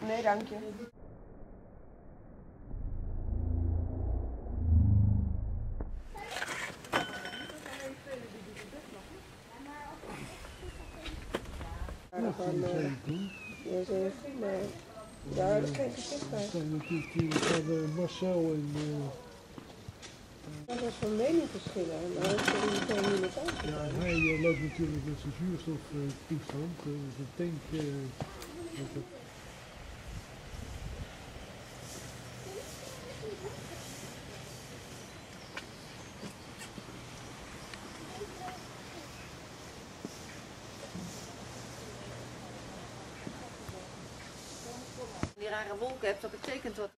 Nee, dank je. Ja, ja, zo maar ja, dat krijg ik bij. Natuurlijk eh, Marcel en eh, Dat was van meningsverschillen, maar dat is niet uit. ja, hij eh, loopt natuurlijk met zijn zuurstoftoestand, uh, zijn tank. Rare wolken hebt, dat betekent dat